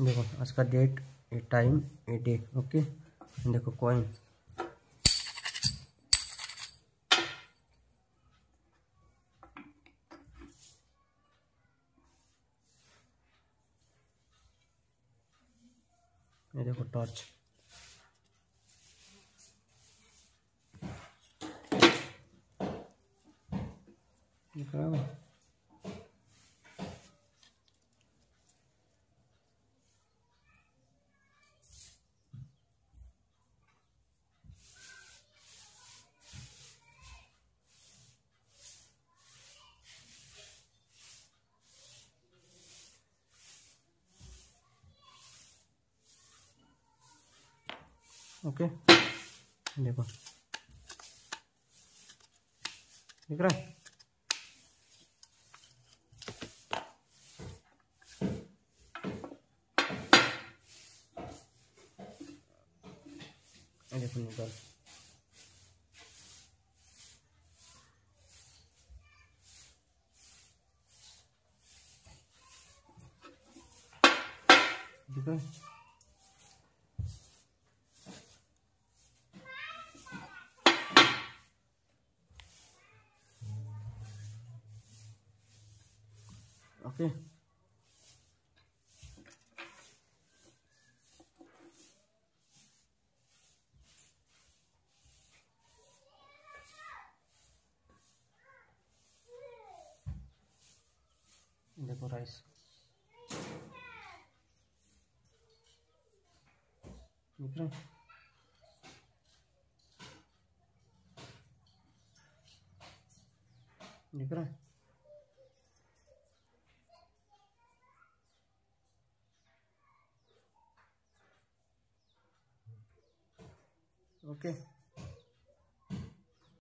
देखो, आज का date a time a day okay देखो कॉइन ये देखो टॉर्च दिख ओके। देखो। दिख रहा है? देखो निकल। दिख रहा है? ओके देखो राइस दिख रहा दिख रहा है okay